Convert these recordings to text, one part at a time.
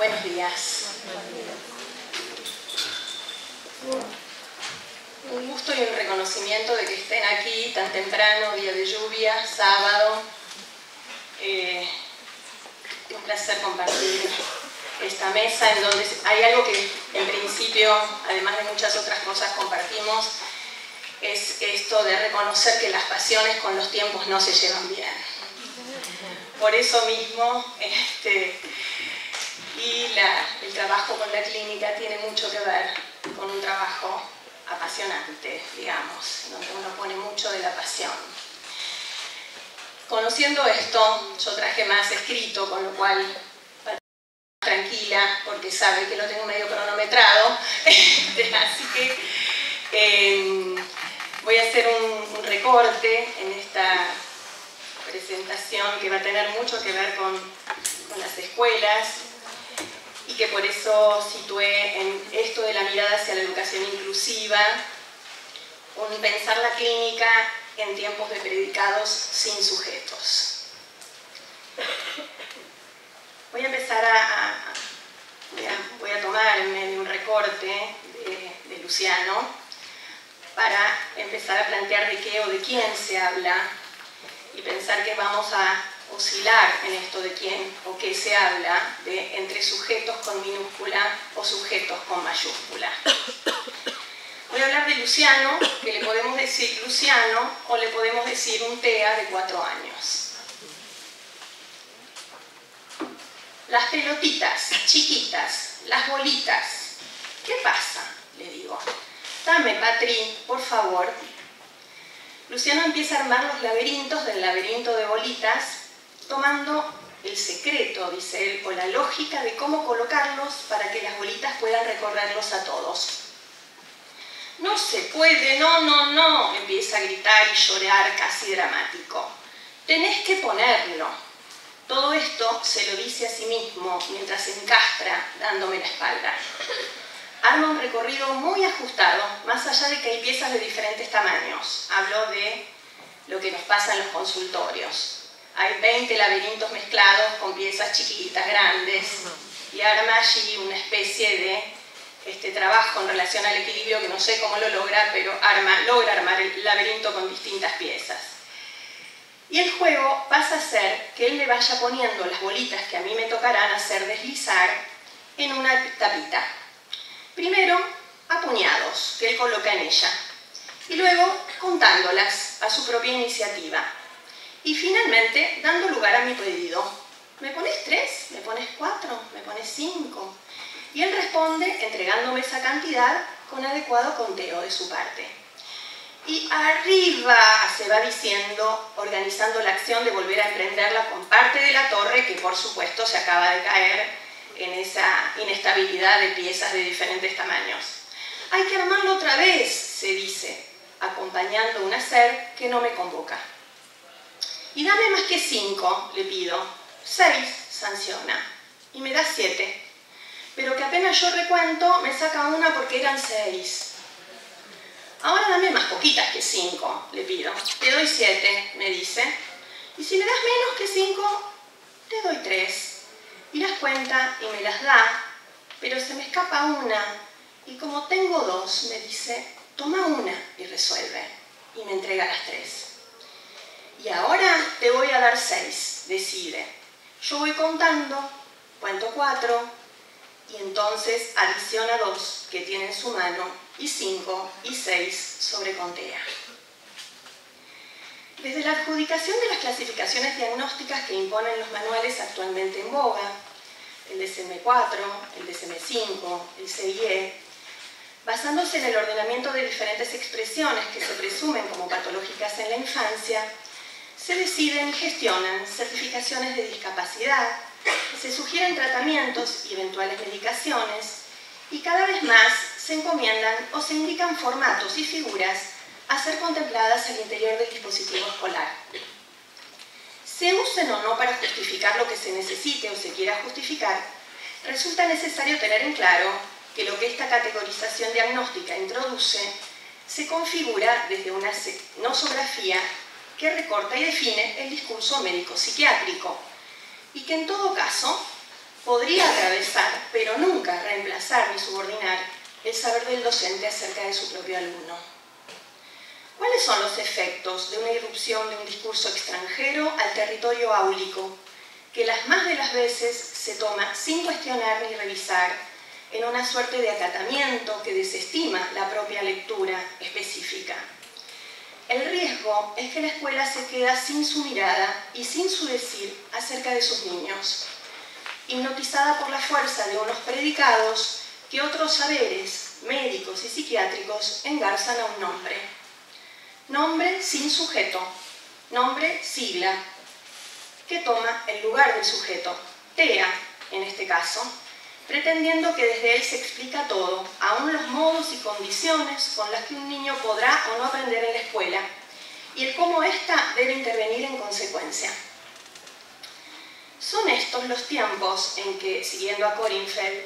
Buenos días. Un gusto y un reconocimiento de que estén aquí tan temprano, día de lluvia, sábado. Eh, un placer compartir esta mesa en donde hay algo que en principio, además de muchas otras cosas, compartimos, es esto de reconocer que las pasiones con los tiempos no se llevan bien. Por eso mismo, este, y el trabajo con la clínica tiene mucho que ver con un trabajo apasionante, digamos, donde uno pone mucho de la pasión. Conociendo esto, yo traje más escrito, con lo cual tranquila, porque sabe que lo tengo medio cronometrado, así que em, voy a hacer un, recorte en esta presentación que va a tener mucho que ver con las escuelas, y que por eso situé en esto de la mirada hacia la educación inclusiva, un pensar la clínica en tiempos de predicados sin sujetos. Voy a empezar a, voy, a tomarme de un recorte de, de Luciano para empezar a plantear de qué o de quién se habla y pensar que vamos a oscilar en esto de quién o qué se habla de entre sujetos con minúscula o sujetos con mayúscula. Voy a hablar de Luciano, que le podemos decir Luciano o le podemos decir un TEA de cuatro años. Las pelotitas chiquitas, las bolitas, ¿qué pasa? Le digo. Dame, Patri, por favor. Luciano empieza a armar los laberintos del laberinto de bolitas tomando el secreto, dice él, o la lógica de cómo colocarlos para que las bolitas puedan recorrerlos a todos. No se puede, no, no, no, empieza a gritar y llorar casi dramático. Tenés que ponerlo. Todo esto se lo dice a sí mismo mientras se encastra dándome la espalda. Arma un recorrido muy ajustado, más allá de que hay piezas de diferentes tamaños. Hablo de lo que nos pasa en los consultorios hay 20 laberintos mezclados con piezas chiquitas, grandes, y arma allí una especie de este trabajo en relación al equilibrio que no sé cómo lo logra, pero arma, logra armar el laberinto con distintas piezas. Y el juego pasa a ser que él le vaya poniendo las bolitas que a mí me tocarán hacer deslizar en una tapita. Primero, a puñados, que él coloca en ella. Y luego, contándolas a su propia iniciativa. Y finalmente, dando lugar a mi pedido, ¿me pones tres? ¿Me pones cuatro? ¿Me pones cinco? Y él responde entregándome esa cantidad con adecuado conteo de su parte. Y arriba se va diciendo, organizando la acción de volver a emprenderla con parte de la torre que por supuesto se acaba de caer en esa inestabilidad de piezas de diferentes tamaños. Hay que armarlo otra vez, se dice, acompañando un hacer que no me convoca. Y dame más que cinco, le pido. Seis, sanciona. Y me da siete. Pero que apenas yo recuento, me saca una porque eran seis. Ahora dame más poquitas que cinco, le pido. Te doy siete, me dice. Y si me das menos que cinco, te doy tres. Y las cuenta y me las da, pero se me escapa una. Y como tengo dos, me dice, toma una y resuelve. Y me entrega las tres. Y ahora te voy a dar seis, decide. Yo voy contando, cuento cuatro, y entonces adiciona dos que tiene en su mano, y cinco y seis sobre contea. Desde la adjudicación de las clasificaciones diagnósticas que imponen los manuales actualmente en boga, el DSM-4, el DSM-5, el CIE, basándose en el ordenamiento de diferentes expresiones que se presumen como patológicas en la infancia, se deciden y gestionan certificaciones de discapacidad, se sugieren tratamientos y eventuales medicaciones, y cada vez más se encomiendan o se indican formatos y figuras a ser contempladas al interior del dispositivo escolar. Se usen o no para justificar lo que se necesite o se quiera justificar, resulta necesario tener en claro que lo que esta categorización diagnóstica introduce se configura desde una nosografía que recorta y define el discurso médico-psiquiátrico y que en todo caso podría atravesar, pero nunca reemplazar ni subordinar, el saber del docente acerca de su propio alumno. ¿Cuáles son los efectos de una irrupción de un discurso extranjero al territorio áulico, que las más de las veces se toma sin cuestionar ni revisar, en una suerte de acatamiento que desestima la propia lectura específica? El riesgo es que la escuela se queda sin su mirada y sin su decir acerca de sus niños, hipnotizada por la fuerza de unos predicados que otros saberes médicos y psiquiátricos engarzan a un nombre. Nombre sin sujeto, nombre sigla, que toma el lugar del sujeto, TEA en este caso, pretendiendo que desde él se explica todo, aún los modos y condiciones con las que un niño podrá o no aprender en la escuela, y el cómo ésta debe intervenir en consecuencia. Son estos los tiempos en que, siguiendo a Corinfeld,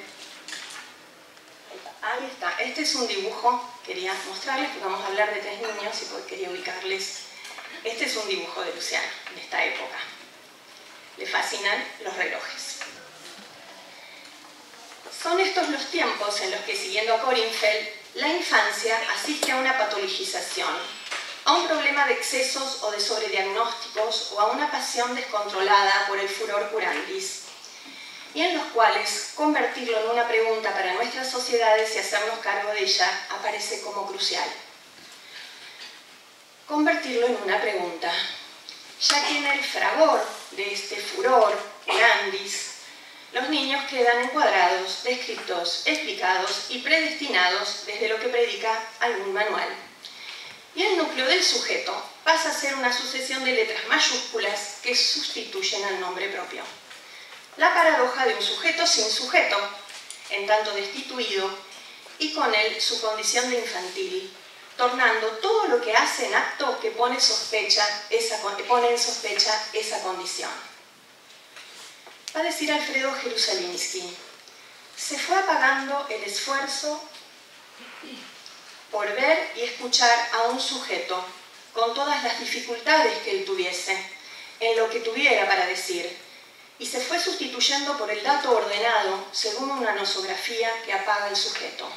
ahí está, este es un dibujo, quería mostrarles, porque vamos a hablar de tres niños y quería ubicarles. Este es un dibujo de Luciano, de esta época. Le fascinan los relojes. Son estos los tiempos en los que, siguiendo a Corinfeld, la infancia asiste a una patologización, a un problema de excesos o de sobrediagnósticos o a una pasión descontrolada por el furor curandis, y en los cuales convertirlo en una pregunta para nuestras sociedades y hacernos cargo de ella aparece como crucial. Convertirlo en una pregunta, ya que en el fragor de este furor curandis los niños quedan encuadrados, descritos, explicados y predestinados desde lo que predica algún manual. Y el núcleo del sujeto pasa a ser una sucesión de letras mayúsculas que sustituyen al nombre propio. La paradoja de un sujeto sin sujeto, en tanto destituido, y con él su condición de infantil, tornando todo lo que hace en acto que pone, pone en sospecha esa condición. Va a decir Alfredo Jerusalinsky, se fue apagando el esfuerzo por ver y escuchar a un sujeto con todas las dificultades que él tuviese, en lo que tuviera para decir, y se fue sustituyendo por el dato ordenado según una nosografía que apaga el sujeto.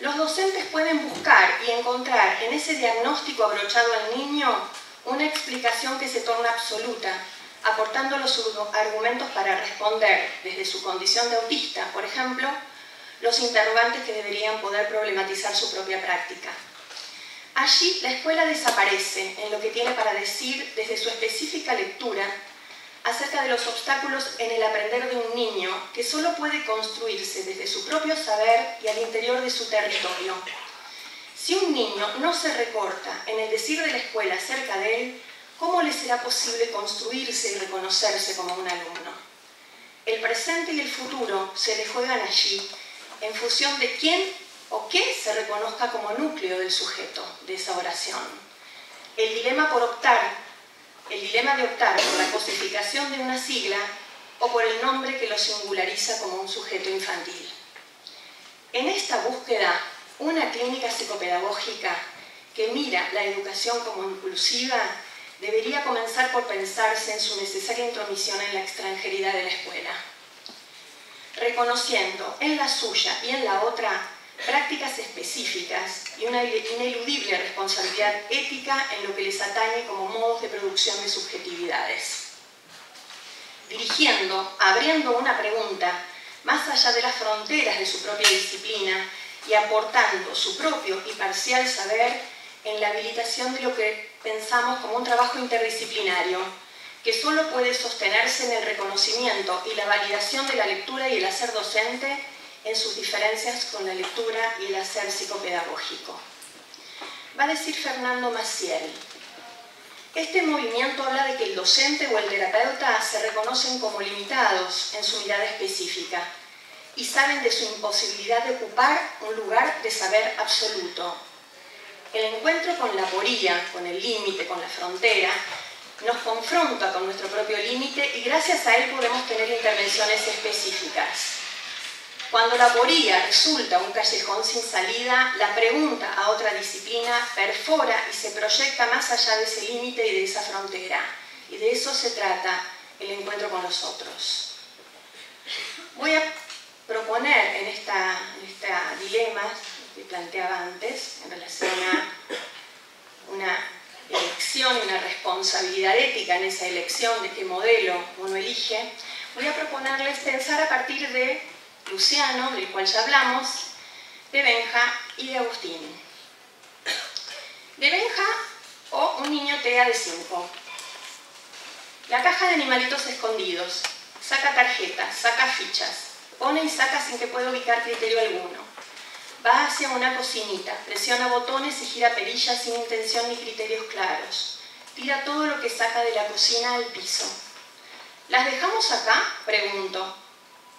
Los docentes pueden buscar y encontrar en ese diagnóstico abrochado al niño una explicación que se torna absoluta aportando los argumentos para responder desde su condición de autista, por ejemplo, los interrogantes que deberían poder problematizar su propia práctica. Allí la escuela desaparece en lo que tiene para decir desde su específica lectura acerca de los obstáculos en el aprender de un niño que solo puede construirse desde su propio saber y al interior de su territorio. Si un niño no se recorta en el decir de la escuela acerca de él, ¿cómo le será posible construirse y reconocerse como un alumno? El presente y el futuro se le juegan allí en función de quién o qué se reconozca como núcleo del sujeto de esa oración. El dilema por optar, el dilema de optar por la cosificación de una sigla o por el nombre que lo singulariza como un sujeto infantil. En esta búsqueda, una clínica psicopedagógica que mira la educación como inclusiva debería comenzar por pensarse en su necesaria intromisión en la extranjeridad de la escuela, reconociendo en la suya y en la otra prácticas específicas y una ineludible responsabilidad ética en lo que les atañe como modos de producción de subjetividades. Dirigiendo, abriendo una pregunta más allá de las fronteras de su propia disciplina y aportando su propio y parcial saber en la habilitación de lo que pensamos como un trabajo interdisciplinario, que solo puede sostenerse en el reconocimiento y la validación de la lectura y el hacer docente en sus diferencias con la lectura y el hacer psicopedagógico. Va a decir Fernando Maciel, este movimiento habla de que el docente o el terapeuta se reconocen como limitados en su mirada específica y saben de su imposibilidad de ocupar un lugar de saber absoluto, el encuentro con la poría, con el límite, con la frontera, nos confronta con nuestro propio límite y gracias a él podemos tener intervenciones específicas. Cuando la poría resulta un callejón sin salida, la pregunta a otra disciplina perfora y se proyecta más allá de ese límite y de esa frontera. Y de eso se trata el encuentro con los otros. voy a proponer en esta, este dilema que planteaba antes en relación a una elección una responsabilidad ética en esa elección de qué modelo uno elige, voy a proponerles pensar a partir de Luciano, del cual ya hablamos, de Benja y de Agustín. De Benja o un niño TEA de 5. La caja de animalitos escondidos. Saca tarjetas, saca fichas, pone y saca sin que pueda ubicar criterio alguno. Va hacia una cocinita, presiona botones y gira perillas sin intención ni criterios claros. Tira todo lo que saca de la cocina al piso. ¿Las dejamos acá? Pregunto.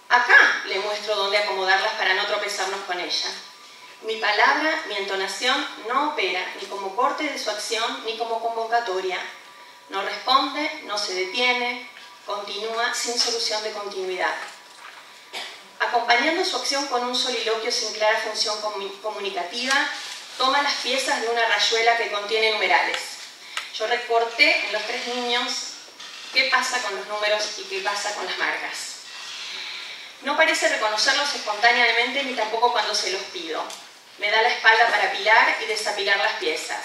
Acá le muestro dónde acomodarlas para no tropezarnos con ella. Mi palabra, mi entonación no opera ni como corte de su acción ni como convocatoria. No responde, no se detiene, continúa sin solución de continuidad. Acompañando su acción con un soliloquio sin clara función comunicativa, toma las piezas de una rayuela que contiene numerales. Yo recorté en los tres niños qué pasa con los números y qué pasa con las marcas. No parece reconocerlos espontáneamente ni tampoco cuando se los pido. Me da la espalda para pilar y desapilar las piezas.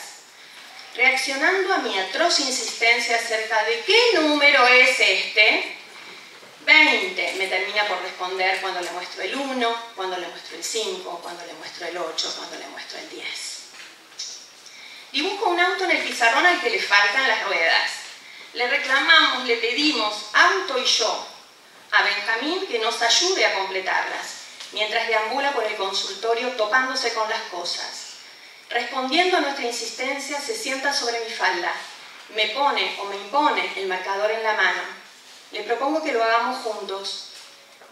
Reaccionando a mi atroz insistencia acerca de qué número es este, 20 me termina por responder cuando le muestro el 1, cuando le muestro el 5, cuando le muestro el 8, cuando le muestro el 10. Dibujo un auto en el pizarrón al que le faltan las ruedas. Le reclamamos, le pedimos, auto y yo, a Benjamín que nos ayude a completarlas mientras deambula por el consultorio topándose con las cosas. Respondiendo a nuestra insistencia, se sienta sobre mi falda, me pone o me impone el marcador en la mano. Le propongo que lo hagamos juntos.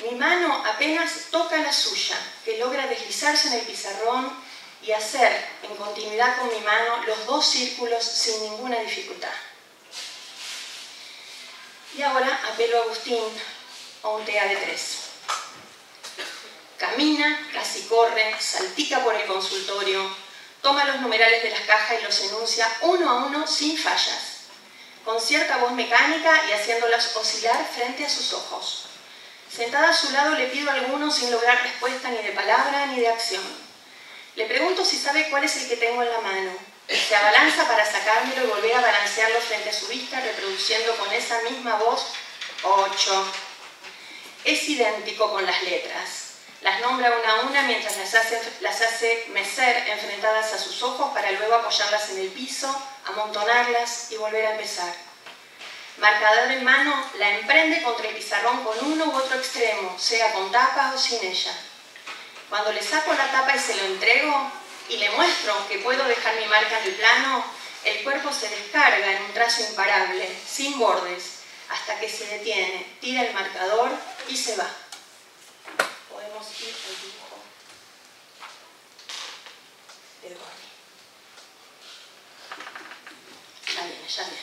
Mi mano apenas toca la suya, que logra deslizarse en el pizarrón y hacer, en continuidad con mi mano, los dos círculos sin ninguna dificultad. Y ahora apelo a Agustín a un TEA de tres. Camina, casi corre, saltica por el consultorio, toma los numerales de las cajas y los enuncia uno a uno sin fallas, con cierta voz mecánica y haciéndolas oscilar frente a sus ojos. Sentada a su lado le pido alguno sin lograr respuesta ni de palabra ni de acción. Le pregunto si sabe cuál es el que tengo en la mano. Se abalanza para sacármelo y volver a balancearlo frente a su vista, reproduciendo con esa misma voz 8. Es idéntico con las letras. Las nombra una a una mientras las hace, las hace mecer enfrentadas a sus ojos para luego apoyarlas en el piso, amontonarlas y volver a empezar. Marcador en mano, la emprende contra el pizarrón con uno u otro extremo, sea con tapa o sin ella. Cuando le saco la tapa y se lo entrego y le muestro que puedo dejar mi marca en el plano, el cuerpo se descarga en un trazo imparable, sin bordes, hasta que se detiene, tira el marcador y se va podemos ir al dibujo. Ya viene.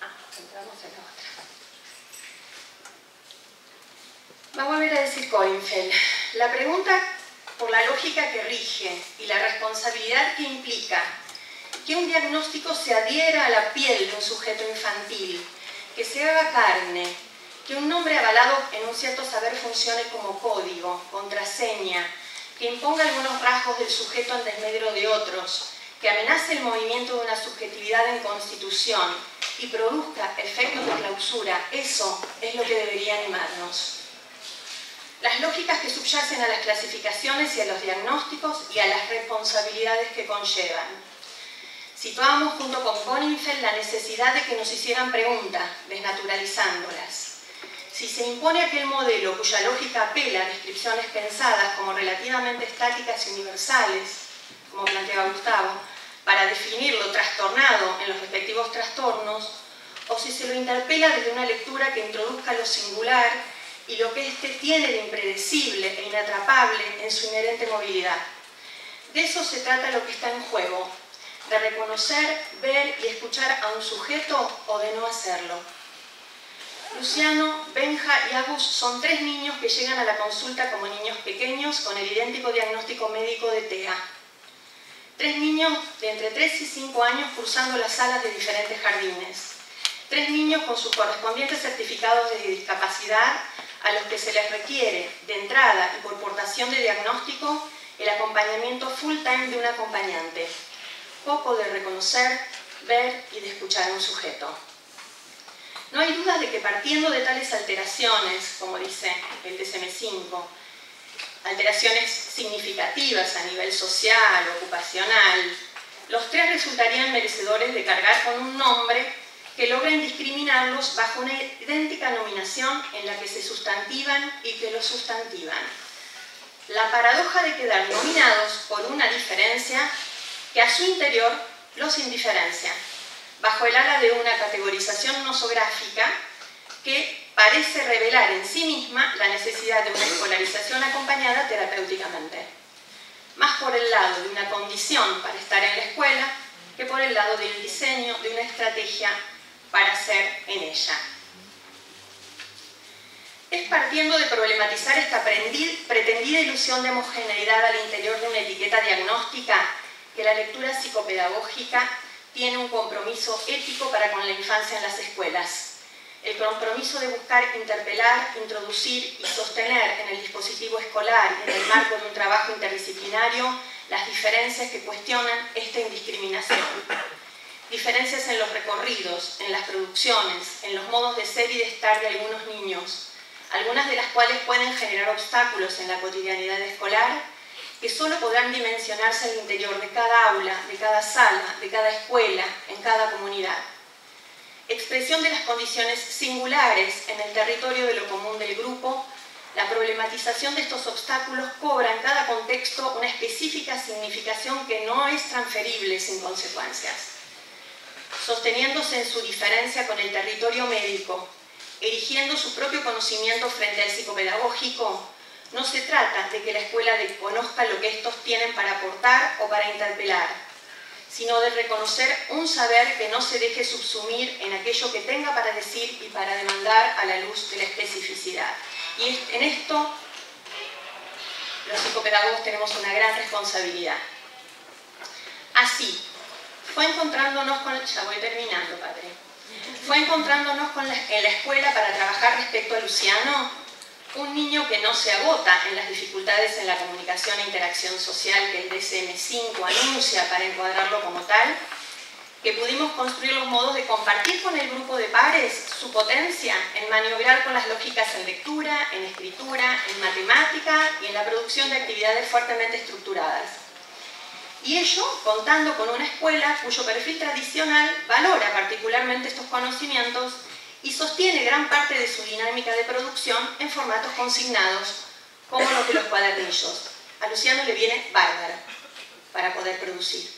Ah. Va a volver a decir Corinfeld. La pregunta por la lógica que rige y la responsabilidad que implica que un diagnóstico se adhiera a la piel de un sujeto infantil, que se haga carne, que un nombre avalado en un cierto saber funcione como código, contraseña, que imponga algunos rasgos del sujeto en desmedro de otros, que amenace el movimiento de una subjetividad en constitución y produzca efectos de clausura, eso es lo que debería animarnos las lógicas que subyacen a las clasificaciones y a los diagnósticos y a las responsabilidades que conllevan. Situábamos junto con Bonifeld la necesidad de que nos hicieran preguntas, desnaturalizándolas. Si se impone aquel modelo cuya lógica apela a descripciones pensadas como relativamente estáticas y universales, como planteaba Gustavo, para definir lo trastornado en los respectivos trastornos, o si se lo interpela desde una lectura que introduzca lo singular y lo que éste tiene de impredecible e inatrapable en su inherente movilidad. De eso se trata lo que está en juego, de reconocer, ver y escuchar a un sujeto o de no hacerlo. Luciano, Benja y Agus son tres niños que llegan a la consulta como niños pequeños con el idéntico diagnóstico médico de TEA. Tres niños de entre 3 y 5 años cursando las salas de diferentes jardines. Tres niños con sus correspondientes certificados de discapacidad a los que se les requiere de entrada y por portación de diagnóstico el acompañamiento full time de un acompañante. Poco de reconocer, ver y de escuchar a un sujeto. No hay duda de que partiendo de tales alteraciones, como dice el DSM-5, alteraciones significativas a nivel social, ocupacional, los tres resultarían merecedores de cargar con un nombre que logren discriminarlos bajo una idéntica nominación en la que se sustantivan y que los sustantivan. La paradoja de quedar nominados por una diferencia que a su interior los indiferencia, bajo el ala de una categorización nosográfica que parece revelar en sí misma la necesidad de una escolarización acompañada terapéuticamente, más por el lado de una condición para estar en la escuela que por el lado del diseño de una estrategia para ser en ella. Es partiendo de problematizar esta pretendida ilusión de homogeneidad al interior de una etiqueta diagnóstica que la lectura psicopedagógica tiene un compromiso ético para con la infancia en las escuelas. El compromiso de buscar interpelar, introducir y sostener en el dispositivo escolar en el marco de un trabajo interdisciplinario las diferencias que cuestionan esta indiscriminación. Diferencias en los recorridos, en las producciones, en los modos de ser y de estar de algunos niños, algunas de las cuales pueden generar obstáculos en la cotidianidad escolar que solo podrán dimensionarse al interior de cada aula, de cada sala, de cada escuela, en cada comunidad. Expresión de las condiciones singulares en el territorio de lo común del grupo, la problematización de estos obstáculos cobra en cada contexto una específica significación que no es transferible sin consecuencias. Sosteniéndose en su diferencia con el territorio médico, erigiendo su propio conocimiento frente al psicopedagógico, no se trata de que la escuela desconozca lo que estos tienen para aportar o para interpelar, sino de reconocer un saber que no se deje subsumir en aquello que tenga para decir y para demandar a la luz de la especificidad. Y en esto los psicopedagogos tenemos una gran responsabilidad. Así, fue encontrándonos con... Ya voy terminando, padre. Fue encontrándonos con en la escuela para trabajar respecto a Luciano un niño que no se agota en las dificultades en la comunicación e interacción social que el DSM-5 anuncia para encuadrarlo como tal, que pudimos construir los modos de compartir con el grupo de pares su potencia en maniobrar con las lógicas en lectura, en escritura, en matemática y en la producción de actividades fuertemente estructuradas. Y ello contando con una escuela cuyo perfil tradicional valora particularmente estos conocimientos y sostiene gran parte de su dinámica de producción en formatos consignados, como los de los cuadernillos. A Luciano le viene bárbaro para poder producir.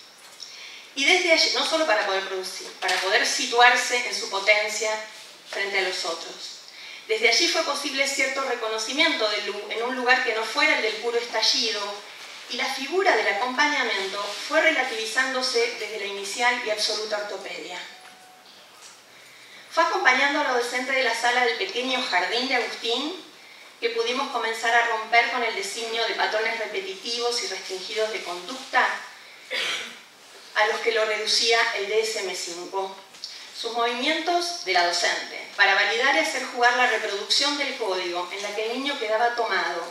Y desde allí, no solo para poder producir, para poder situarse en su potencia frente a los otros. Desde allí fue posible cierto reconocimiento en un lugar que no fuera el del puro estallido, y la figura del acompañamiento fue relativizándose desde la inicial y absoluta ortopedia. Fue acompañando a los docentes de la sala del pequeño jardín de Agustín que pudimos comenzar a romper con el designio de patrones repetitivos y restringidos de conducta a los que lo reducía el DSM-5. Sus movimientos de la docente, para validar y hacer jugar la reproducción del código en la que el niño quedaba tomado,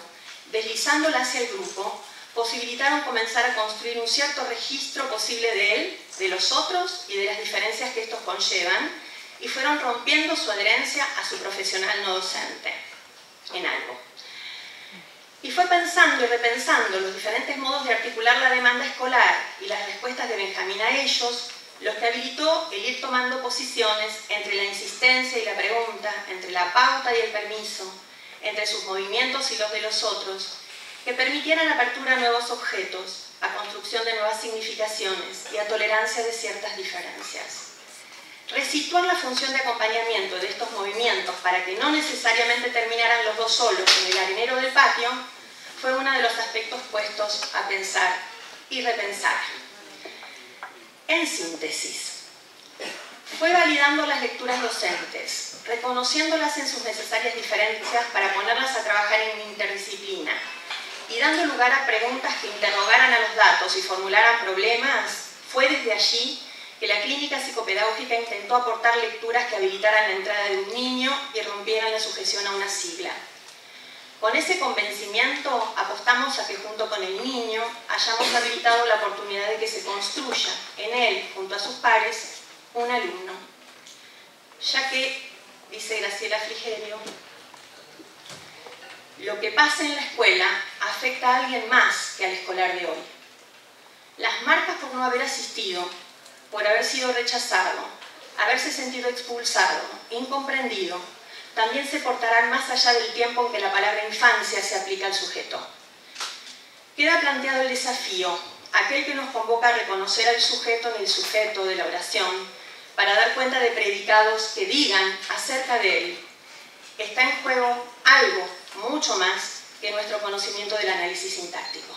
deslizándola hacia el grupo, posibilitaron comenzar a construir un cierto registro posible de él, de los otros y de las diferencias que estos conllevan, y fueron rompiendo su adherencia a su profesional no docente en algo. Y fue pensando y repensando los diferentes modos de articular la demanda escolar y las respuestas de Benjamín a ellos, los que habilitó el ir tomando posiciones entre la insistencia y la pregunta, entre la pauta y el permiso, entre sus movimientos y los de los otros, que permitieran apertura a nuevos objetos, a construcción de nuevas significaciones y a tolerancia de ciertas diferencias. Resituar la función de acompañamiento de estos movimientos para que no necesariamente terminaran los dos solos en el arenero del patio fue uno de los aspectos puestos a pensar y repensar. En síntesis, fue validando las lecturas docentes, reconociéndolas en sus necesarias diferencias para ponerlas a trabajar en interdisciplina y dando lugar a preguntas que interrogaran a los datos y formularan problemas, fue desde allí que la clínica psicopedagógica intentó aportar lecturas que habilitaran la entrada de un niño y rompieran la sujeción a una sigla. Con ese convencimiento apostamos a que junto con el niño hayamos habilitado la oportunidad de que se construya en él, junto a sus pares, un alumno. Ya que, dice Graciela Frigerio, lo que pasa en la escuela afecta a alguien más que al escolar de hoy. Las marcas por no haber asistido por haber sido rechazado, haberse sentido expulsado, incomprendido, también se portarán más allá del tiempo en que la palabra infancia se aplica al sujeto. Queda planteado el desafío, aquel que nos convoca a reconocer al sujeto en el sujeto de la oración, para dar cuenta de predicados que digan acerca de él. Está en juego algo mucho más que nuestro conocimiento del análisis sintáctico.